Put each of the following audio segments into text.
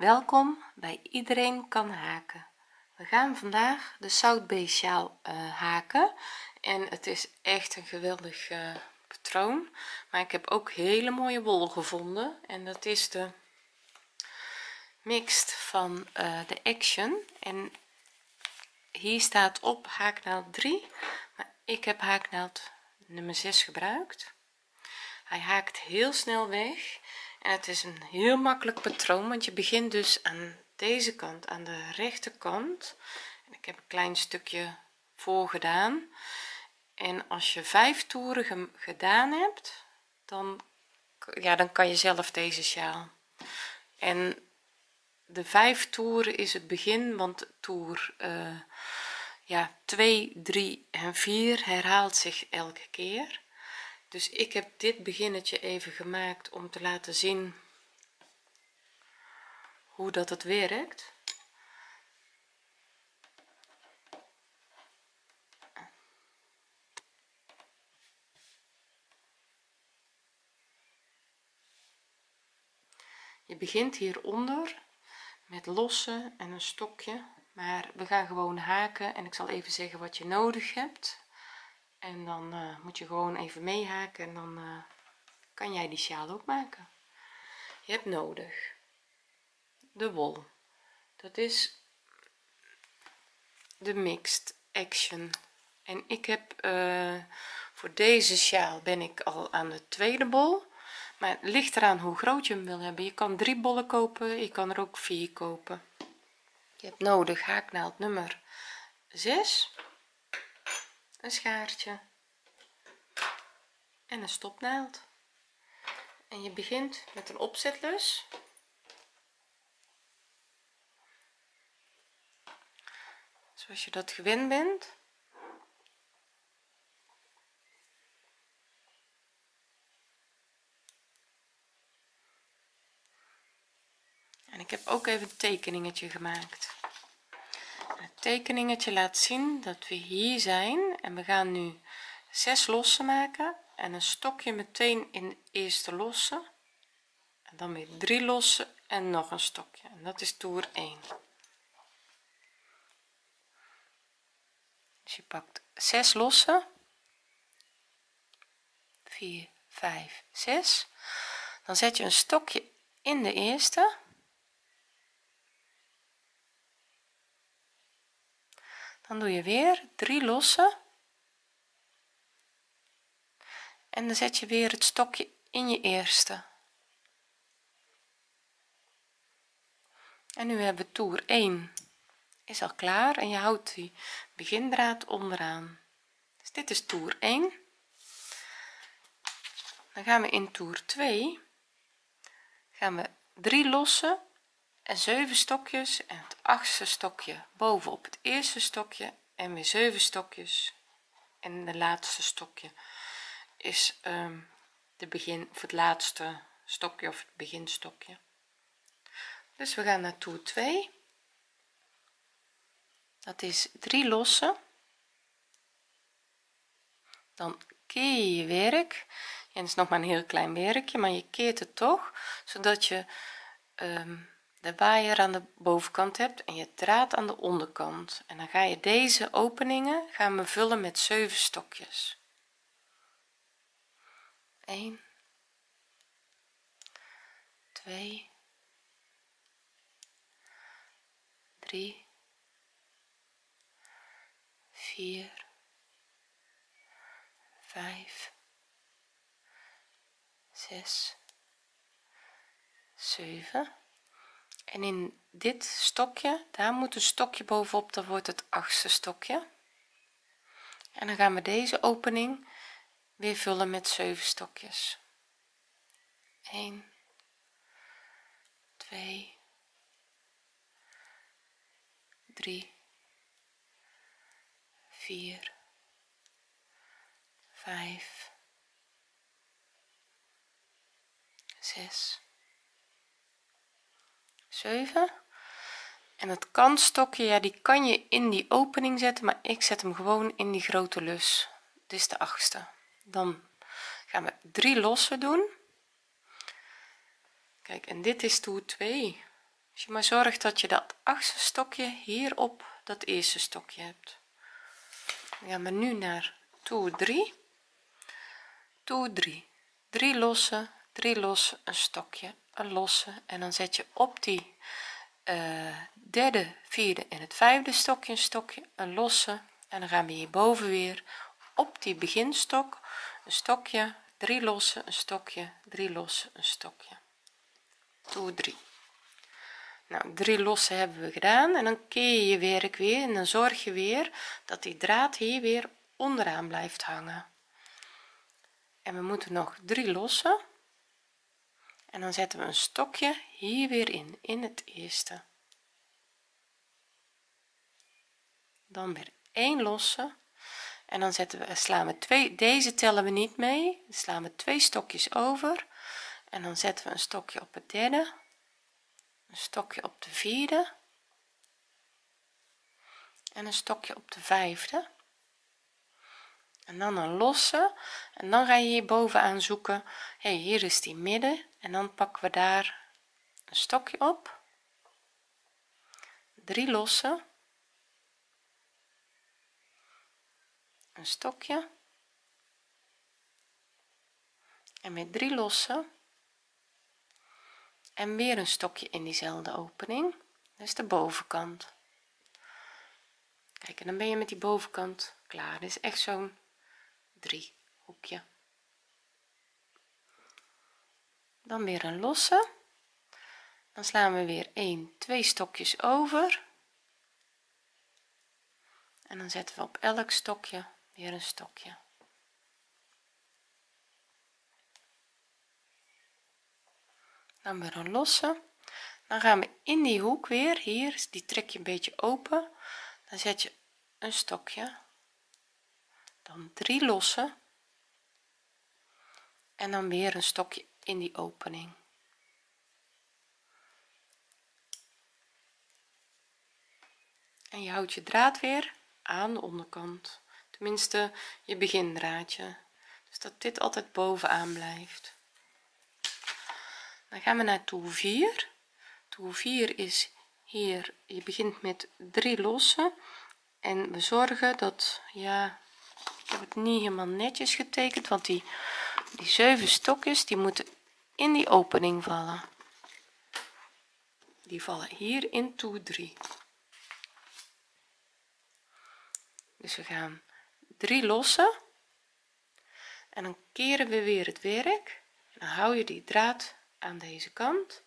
welkom bij iedereen kan haken. We gaan vandaag de zoutbeesjaal uh, haken. En het is echt een geweldig uh, patroon. Maar ik heb ook hele mooie wol gevonden. En dat is de mixed van uh, de action. En hier staat op haaknaald 3 maar ik heb haaknaald nummer 6 gebruikt. Hij haakt heel snel weg en het is een heel makkelijk patroon want je begint dus aan deze kant aan de rechterkant. En ik heb een klein stukje voor gedaan. En als je vijf toeren gedaan hebt dan ja dan kan je zelf deze sjaal. En de vijf toeren is het begin want toer uh, ja 2 3 en 4 herhaalt zich elke keer dus ik heb dit beginnetje even gemaakt om te laten zien hoe dat het werkt. Je begint hieronder met lossen en een stokje maar we gaan gewoon haken en ik zal even zeggen wat je nodig hebt en dan uh, moet je gewoon even meehaken en dan uh, kan jij die sjaal ook maken. Je hebt nodig de wol. Dat is de mixed action. En ik heb uh, voor deze sjaal ben ik al aan de tweede bol. Maar het ligt eraan hoe groot je hem wil hebben. Je kan drie bollen kopen je kan er ook vier kopen. Je hebt nodig haaknaald nummer 6 een schaartje. En een stopnaald. En je begint met een opzetlus. Zoals je dat gewend bent. En ik heb ook even een tekeningetje gemaakt tekeningetje laat zien dat we hier zijn. En we gaan nu zes lossen maken en een stokje meteen in de eerste losse. En dan weer drie lossen en nog een stokje. En dat is toer 1 dus je pakt 6 lossen. 4 5 6 dan zet je een stokje in de eerste dan doe je weer drie lossen. En dan zet je weer het stokje in je eerste. En nu hebben we toer 1 is al klaar en je houdt die begindraad onderaan. Dus dit is toer 1 dan gaan we in toer 2 gaan we 3 lossen en 7 stokjes en het achtste stokje bovenop het eerste stokje. En weer 7 stokjes en de laatste stokje is um, de begin of het laatste stokje of het beginstokje. Dus we gaan naar toer 2 dat is 3 lossen dan keer je je werk. En het is nog maar een heel klein werkje maar je keert het toch zodat je um, de waaier aan de bovenkant hebt en je draad aan de onderkant. En dan ga je deze openingen gaan we vullen met 7 stokjes. 1 2 3 4 5 6 7 en in dit stokje daar moet een stokje bovenop dan wordt het achtste stokje. En dan gaan we deze opening weer vullen met 7 stokjes. 1 2 3 4 5 6 7 en het kantstokje ja die kan je in die opening zetten maar ik zet hem gewoon in die grote lus. Dit is de achtste. Dan gaan we drie lossen doen. Kijk en dit is toer 2 als je maar zorgt dat je dat achtste stokje hier op dat eerste stokje hebt. Dan gaan we nu naar toer 3 toer 3 3 losse 3 losse een stokje een losse en dan zet je op die uh, derde vierde en het vijfde stokje een stokje een losse. En dan gaan we hierboven weer op die beginstok een stokje 3 losse een stokje 3 losse een stokje. Toer 3 nou drie losse hebben we gedaan. En dan keer je je werk weer en dan zorg je weer dat die draad hier weer onderaan blijft hangen. En we moeten nog drie lossen en dan zetten we een stokje hier weer in in het eerste. Dan weer één losse. En dan zetten we slaan we twee deze tellen we niet mee. Dan slaan we twee stokjes over. En dan zetten we een stokje op het derde. Een stokje op de vierde. En een stokje op de vijfde. En dan een losse. En dan ga je hier bovenaan zoeken. Hey, hier is die midden en dan pakken we daar een stokje op. Drie losse. Een stokje. En met drie losse. En weer een stokje in diezelfde opening. Is de bovenkant. Kijk en dan ben je met die bovenkant klaar. Dit is echt zo'n drie hoekje dan weer een losse. Dan slaan we weer 1 2 stokjes over. En dan zetten we op elk stokje weer een stokje. Dan weer een losse. Dan gaan we in die hoek weer hier die trek je een beetje open. Dan zet je een stokje. Dan drie losse en dan weer een stokje in die opening. En je houdt je draad weer aan de onderkant. Tenminste je begindraadje. Dus dat dit altijd bovenaan blijft. Dan gaan we naar toer 4 toer 4 is hier je begint met drie losse en we zorgen dat ja ik heb het niet helemaal netjes getekend want die die zeven stokjes die moeten in die opening vallen. Die vallen hier in toer 3 dus we gaan drie lossen. En dan keren we weer het werk. Dan hou je die draad aan deze kant.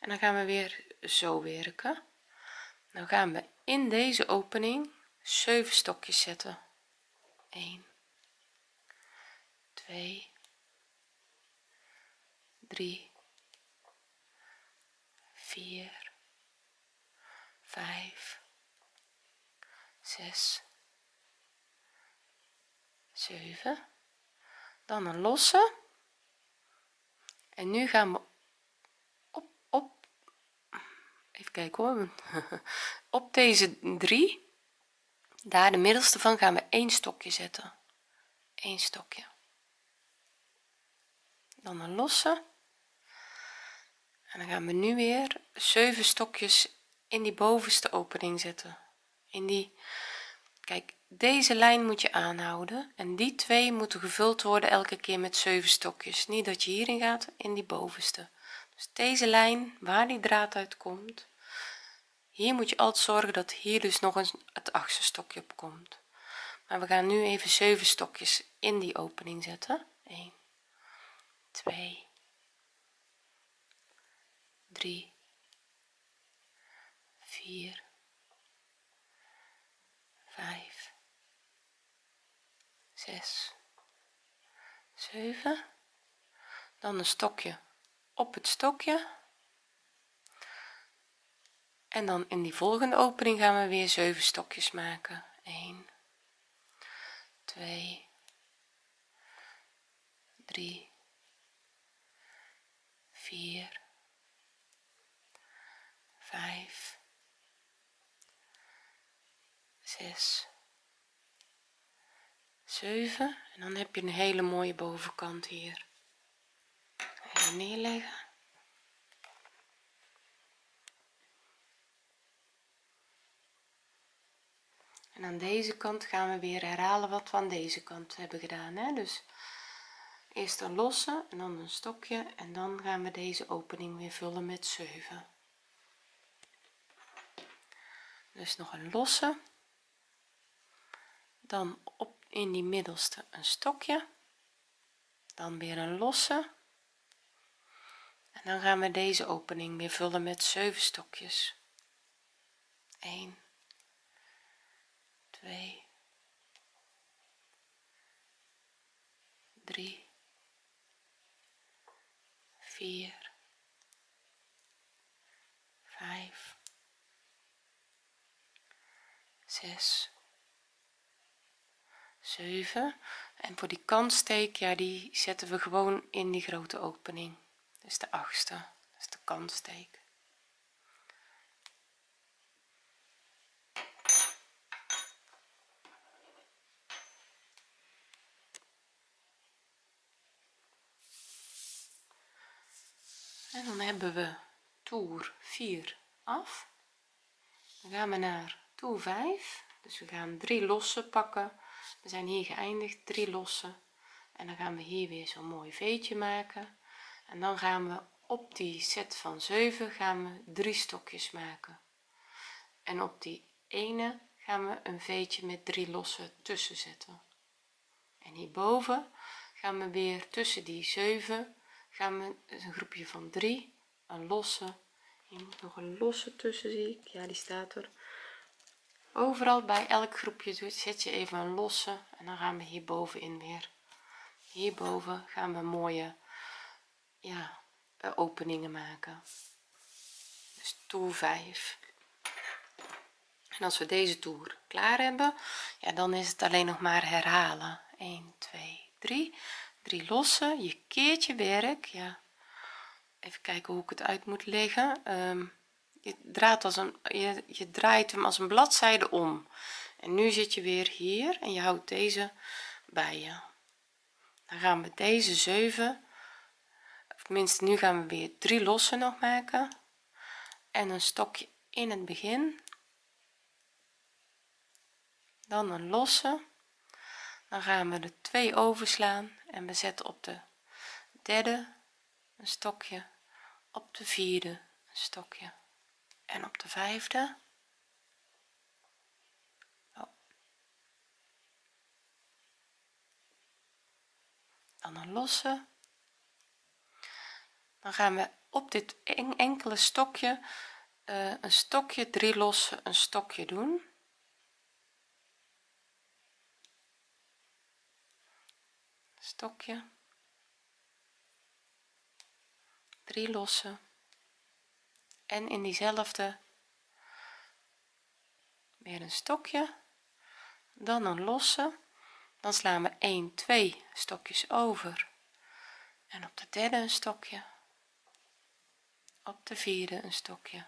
En dan gaan we weer zo werken. Dan gaan we in deze opening 7 stokjes zetten. 1 2 3 4 5 6 7 dan een losse. En nu gaan we op op even kijken hoor. Op deze drie daar de middelste van gaan we één stokje zetten. Één stokje. Dan een losse en dan gaan we nu weer 7 stokjes in die bovenste opening zetten. In die kijk deze lijn moet je aanhouden en die twee moeten gevuld worden elke keer met 7 stokjes. Niet dat je hierin gaat in die bovenste. Dus deze lijn waar die draad uitkomt hier moet je altijd zorgen dat hier dus nog eens het achtste stokje op komt. Maar we gaan nu even 7 stokjes in die opening zetten. 1 2 3 4 5 6 7 dan een stokje op het stokje. En dan in die volgende opening gaan we weer 7 stokjes maken. 1 2 3 4 vijf, zes, zeven en dan heb je een hele mooie bovenkant hier. Even neerleggen. En aan deze kant gaan we weer herhalen wat we aan deze kant hebben gedaan. Hè? Dus eerst een losse en dan een stokje en dan gaan we deze opening weer vullen met 7 dus nog een losse. Dan op in die middelste een stokje. Dan weer een losse. En dan gaan we deze opening weer vullen met 7 stokjes. 1 2 3 4 5 6 7 en voor die kantsteek ja die zetten we gewoon in die grote opening. Dus de achtste. Dat is de kantsteek. En dan hebben we toer 4 af. Dan gaan we naar toer 5 dus we gaan drie losse pakken. We zijn hier geëindigd drie losse en dan gaan we hier weer zo'n mooi veetje maken. En dan gaan we op die set van 7 gaan we drie stokjes maken. En op die ene gaan we een veetje met drie losse tussen zetten. En hierboven gaan we weer tussen die 7 gaan we een groepje van 3 een losse. Hier moet nog een losse tussen zie ik. Ja die staat er overal bij elk groepje zet je even een losse en dan gaan we hier bovenin weer. Hierboven gaan we mooie ja eh, openingen maken. Dus toer 5 en als we deze toer klaar hebben ja dan is het alleen nog maar herhalen. 1 2 3 3 losse je keert je werk. Ja. Even kijken hoe ik het uit moet leggen. Um, je draait als een je, je draait hem als een bladzijde om. En nu zit je weer hier en je houdt deze bij je. Dan gaan we deze 7 of tenminste nu gaan we weer drie losse nog maken. En een stokje in het begin. Dan een losse. Dan gaan we er twee overslaan en we zetten op de derde een stokje op de vierde een stokje en op de vijfde. Oh. dan een losse. Dan gaan we op dit enkele stokje uh, een stokje drie losse een stokje doen. Stokje. Drie losse en in diezelfde weer een stokje dan een losse. Dan slaan we 1 2 stokjes over. En op de derde een stokje. Op de vierde een stokje.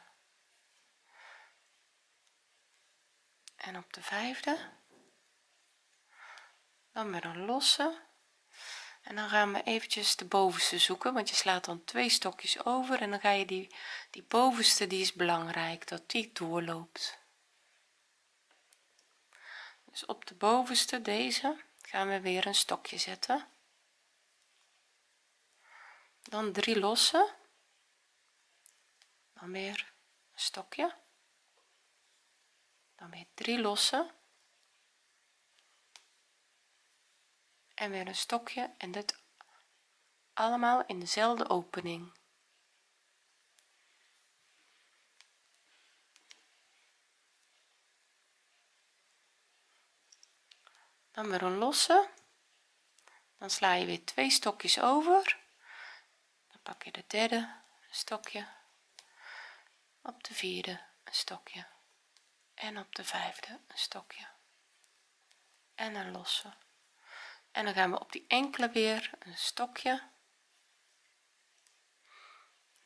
En op de vijfde dan weer een losse en dan gaan we eventjes de bovenste zoeken want je slaat dan twee stokjes over en dan ga je die die bovenste die is belangrijk dat die doorloopt. Dus op de bovenste deze gaan we weer een stokje zetten. Dan drie losse. Dan weer een stokje. Dan weer drie losse en weer een stokje en dit allemaal in dezelfde opening. Dan weer een losse. Dan sla je weer twee stokjes over. Dan pak je de derde stokje. Op de vierde een stokje. En op de vijfde een stokje. En een losse en dan gaan we op die enkele weer een stokje.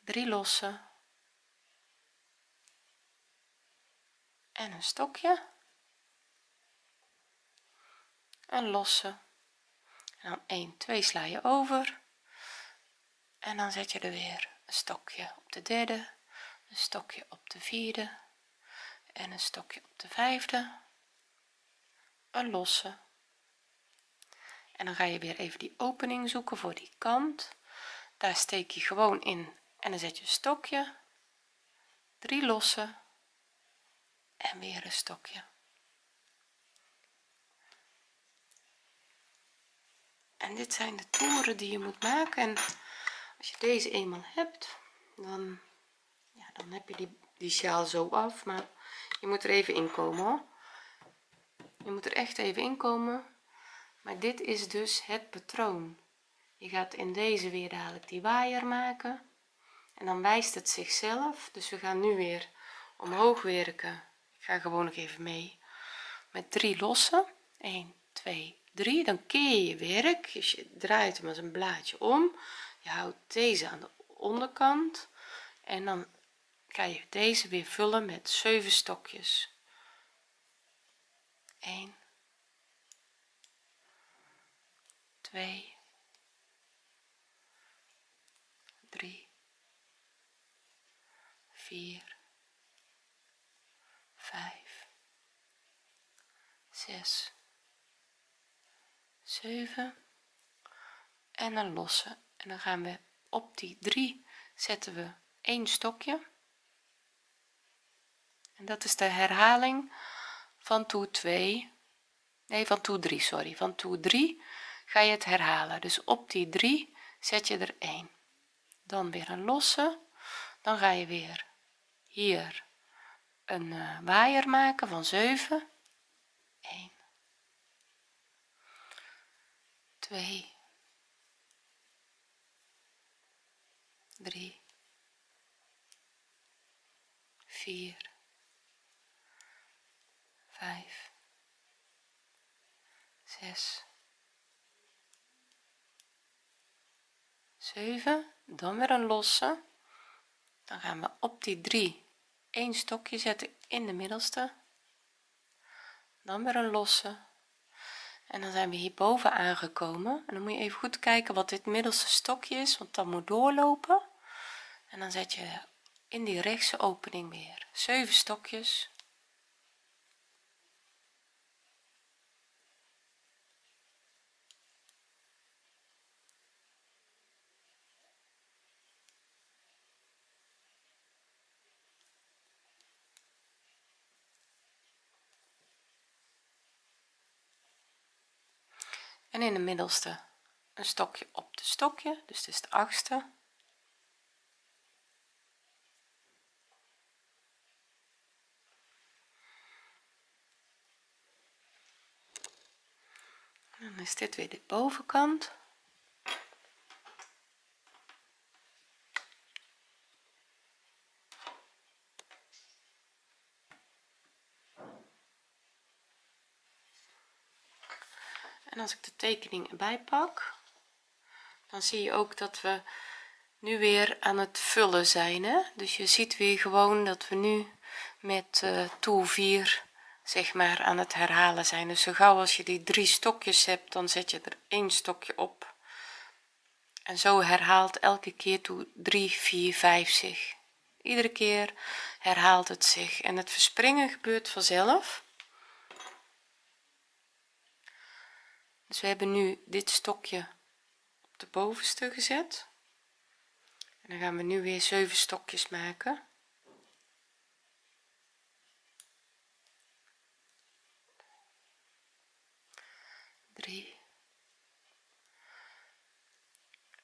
Drie losse en een stokje. Een losse. En dan 1 2 sla je over. En dan zet je er weer een stokje op de derde een stokje op de vierde en een stokje op de vijfde. Een losse en dan ga je weer even die opening zoeken voor die kant. Daar steek je gewoon in en dan zet je een stokje. Drie losse. En weer een stokje. En dit zijn de toeren die je moet maken. En als je deze eenmaal hebt dan ja, dan heb je die, die sjaal zo af. Maar je moet er even in komen hoor. Je moet er echt even in komen maar dit is dus het patroon. Je gaat in deze weer dadelijk die waaier maken en dan wijst het zichzelf. Dus we gaan nu weer omhoog werken. Ik ga gewoon nog even mee met drie lossen. 1 2 3 dan keer je werk. Dus je draait hem als een blaadje om. Je houdt deze aan de onderkant. En dan ga je deze weer vullen met 7 stokjes. 1 2 3 4 5 6 7 en een losse. En dan gaan we op die 3 zetten we een stokje. En dat is de herhaling van toer 2 nee van toer 3 sorry. Van toer 3 ga je het herhalen. Dus op die 3 zet je er 1 dan weer een losse. Dan ga je weer hier een uh, waaier maken van 7 1 2 3 4 5 6 7 dan weer een losse. Dan gaan we op die 3 een stokje zetten in de middelste. Dan weer een losse. En dan zijn we hierboven aangekomen. En dan moet je even goed kijken wat dit middelste stokje is want dat moet doorlopen. En dan zet je in die rechtse opening weer 7 stokjes en in de middelste een stokje op de stokje dus dit is de achtste. Dan is dit weer de bovenkant en als ik de tekening erbij pak dan zie je ook dat we nu weer aan het vullen zijn hè? dus je ziet weer gewoon dat we nu met uh, toer 4 zeg maar aan het herhalen zijn. Dus zo gauw als je die drie stokjes hebt dan zet je er één stokje op. En zo herhaalt elke keer toe 3 4 5 zich. Iedere keer herhaalt het zich. En het verspringen gebeurt vanzelf dus we hebben nu dit stokje op de bovenste gezet. En dan gaan we nu weer 7 stokjes maken. 3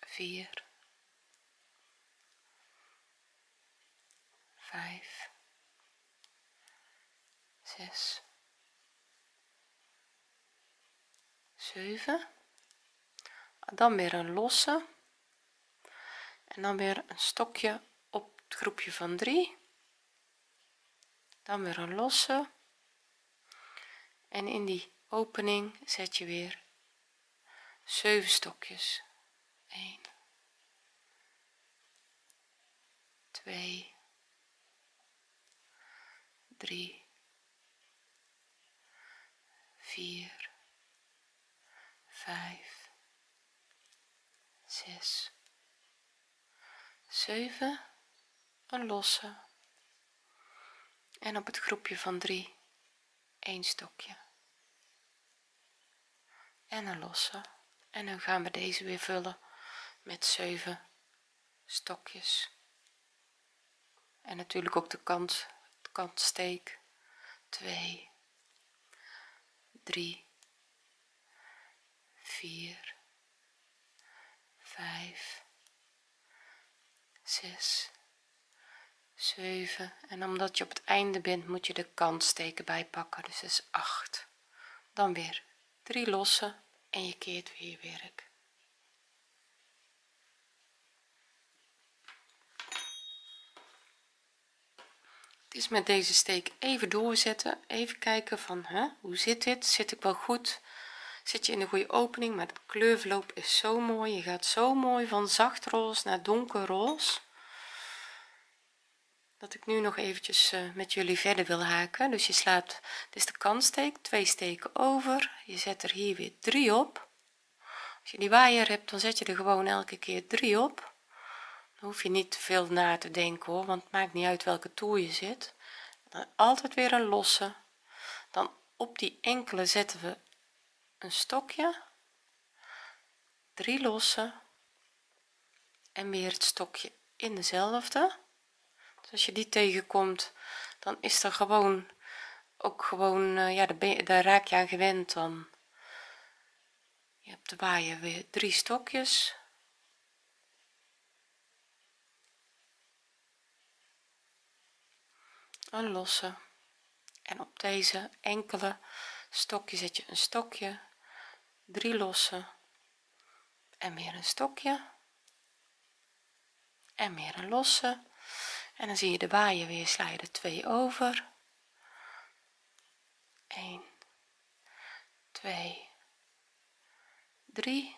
4 5 6 7 dan weer een losse. En dan weer een stokje op het groepje van 3 dan weer een losse. En in die opening zet je weer 7 stokjes. 1 2 3 4 5 6 7 een losse. En op het groepje van 3 een stokje. En een losse. En dan gaan we deze weer vullen met 7 stokjes. En natuurlijk ook de kant de kantsteek. 2 3 4 5 6 7 en omdat je op het einde bent moet je de kantsteken bijpakken. Dus is 8 dan weer 3 losse en je keert weer werk. Het is met deze steek even doorzetten. Even kijken van hè, hoe zit dit? Zit ik wel goed zit je in de goede opening maar het kleurverloop is zo mooi. Je gaat zo mooi van zacht roze naar donkerroze dat ik nu nog eventjes uh, met jullie verder wil haken. Dus je slaat dit is de kantsteek twee steken over. Je zet er hier weer drie op. Als je die waaier hebt dan zet je er gewoon elke keer drie op. Dan hoef je niet te veel na te denken hoor want het maakt niet uit welke toer je zit. Dan altijd weer een losse. Dan op die enkele zetten we een stokje drie losse en weer het stokje in dezelfde. Dus als je die tegenkomt dan is er gewoon ook gewoon uh, ja daar, daar raak je aan gewend dan je hebt de waaier weer drie stokjes. Een losse. En op deze enkele stokje zet je een stokje drie losse en weer een stokje. En weer een losse. En dan zie je de waaier weer sla je er twee over. 1 2 3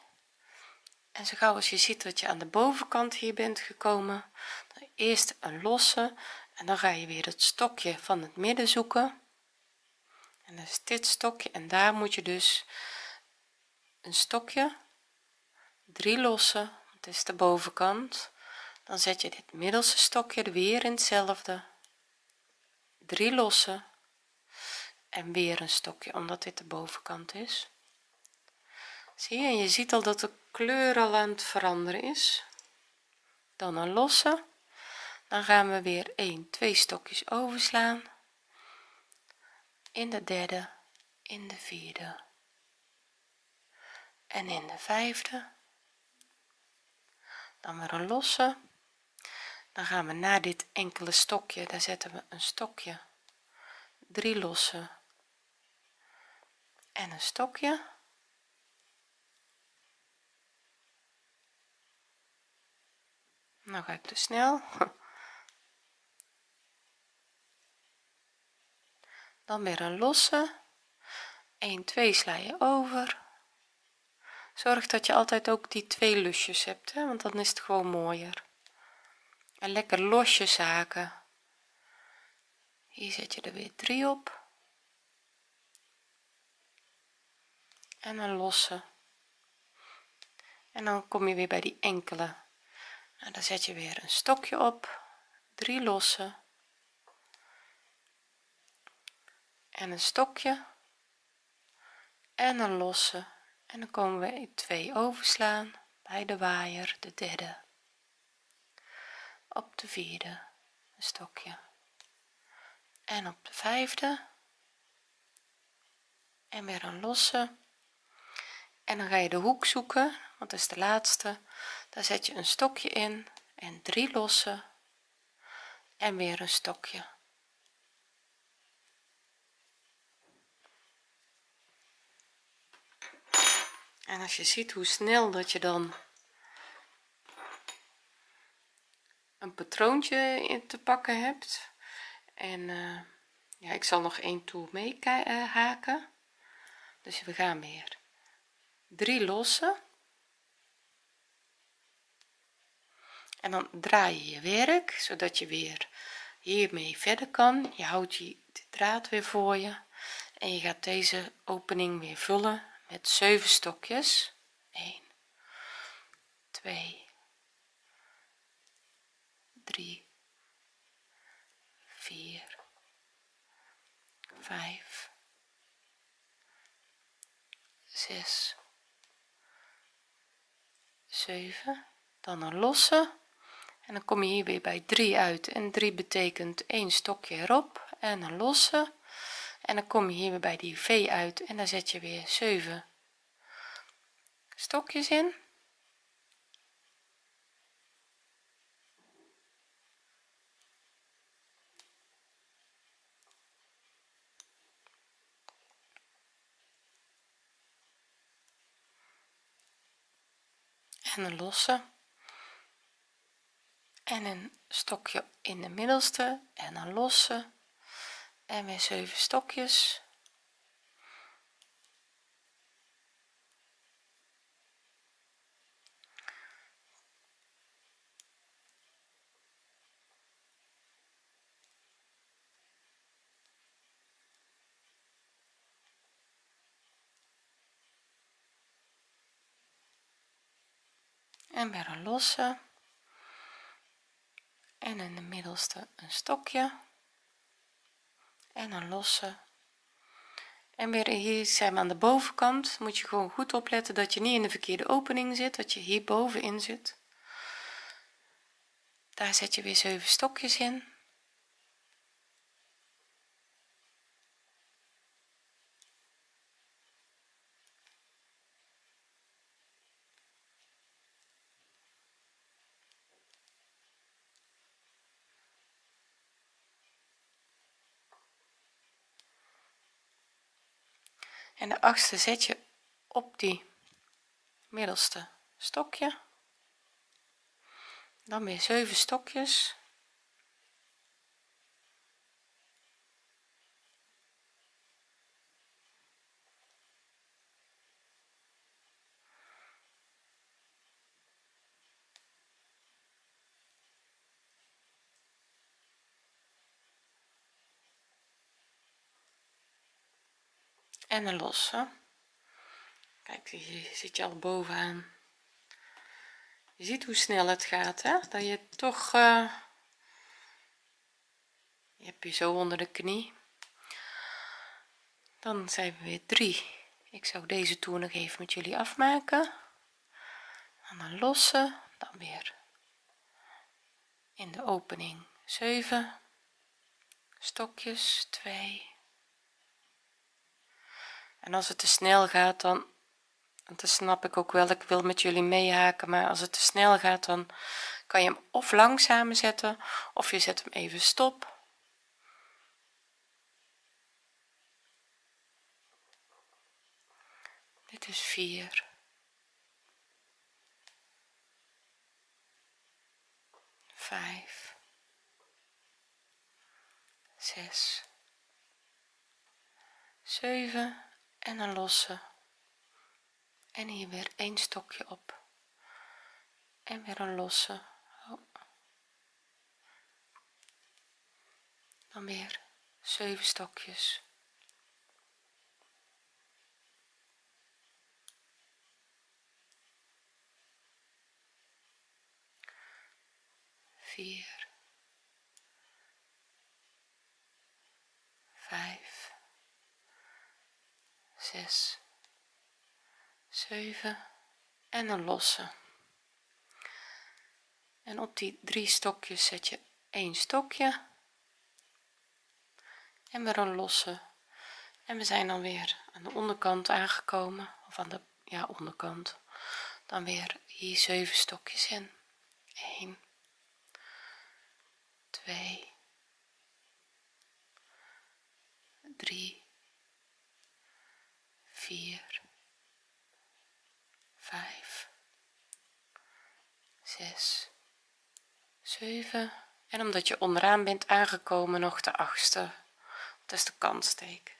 en zo gauw als je ziet dat je aan de bovenkant hier bent gekomen dan eerst een losse. En dan ga je weer het stokje van het midden zoeken. En dat is dit stokje. En daar moet je dus een stokje drie lossen het is de bovenkant. Dan zet je dit middelste stokje er weer in hetzelfde. Drie lossen en weer een stokje omdat dit de bovenkant is. Zie je en je ziet al dat de kleur al aan het veranderen is. Dan een losse. Dan gaan we weer 1 2 stokjes overslaan. In de derde in de vierde en in de vijfde. Dan weer een losse. Dan gaan we naar dit enkele stokje. Daar zetten we een stokje. Drie losse en een stokje. Nou ga ik te snel. Dan weer een losse. 1 2 sla je over zorg dat je altijd ook die twee lusjes hebt hè, want dan is het gewoon mooier. En lekker losjes haken hier zet je er weer drie op. En een losse. En dan kom je weer bij die enkele. Nou, dan zet je weer een stokje op. Drie losse en een stokje. En een losse en dan komen we twee overslaan. Bij de waaier de derde. Op de vierde een stokje. En op de vijfde en weer een losse. En dan ga je de hoek zoeken want dat is de laatste. Daar zet je een stokje in en drie losse en weer een stokje en als je ziet hoe snel dat je dan een patroontje in te pakken hebt. En uh, ja ik zal nog één toer mee haken dus we gaan weer drie losse en dan draai je je werk zodat je weer hiermee verder kan. Je houdt je draad weer voor je. En je gaat deze opening weer vullen met 7 stokjes. 1 2 3 4 5 6 7 dan een losse. En dan kom je hier weer bij 3 uit. En 3 betekent een stokje erop en een losse en dan kom je hier weer bij die v uit en dan zet je weer 7 stokjes in. En een losse. En een stokje in de middelste en een losse en weer 7 stokjes. En weer een losse. En in de middelste een stokje en een losse en weer hier zijn we aan de bovenkant. Moet je gewoon goed opletten dat je niet in de verkeerde opening zit dat je hier bovenin zit. Daar zet je weer 7 stokjes in en de achtste zet je op die middelste stokje. Dan weer 7 stokjes en een losse. Kijk hier zit je al bovenaan. Je ziet hoe snel het gaat hè? dat je toch uh, je hebt je zo onder de knie. Dan zijn we weer drie. Ik zou deze toer nog even met jullie afmaken. Dan een losse dan weer in de opening 7 stokjes 2 en als het te snel gaat dan dat snap ik ook wel ik wil met jullie meehaken maar als het te snel gaat dan kan je hem of langzamer zetten of je zet hem even stop. Dit is 4 5 6 7 en een losse. En hier weer een stokje op. En weer een losse. Oh. dan weer 7 stokjes. Vier. Vijf zes zeven en een losse. En op die drie stokjes zet je een stokje en weer een losse. En we zijn dan weer aan de onderkant aangekomen of aan de ja onderkant. Dan weer hier 7 stokjes in. 1 2 3 4 5 6 7 en omdat je onderaan bent aangekomen nog de achtste. Dat is de kantsteek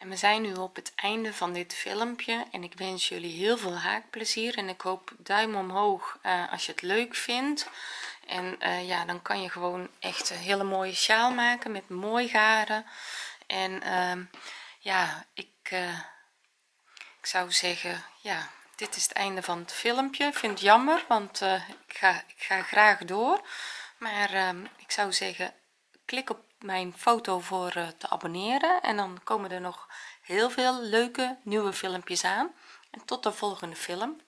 en we zijn nu op het einde van dit filmpje en ik wens jullie heel veel haakplezier en ik hoop duim omhoog uh, als je het leuk vindt. En uh, ja dan kan je gewoon echt een hele mooie sjaal maken met mooi garen. En uh, ja ik uh, ik zou zeggen ja dit is het einde van het filmpje. Vind het jammer want ik ga ik ga graag door. Maar ehm, ik zou zeggen klik op mijn foto voor uh, te abonneren. En dan komen er nog heel veel leuke nieuwe filmpjes aan. En tot de volgende film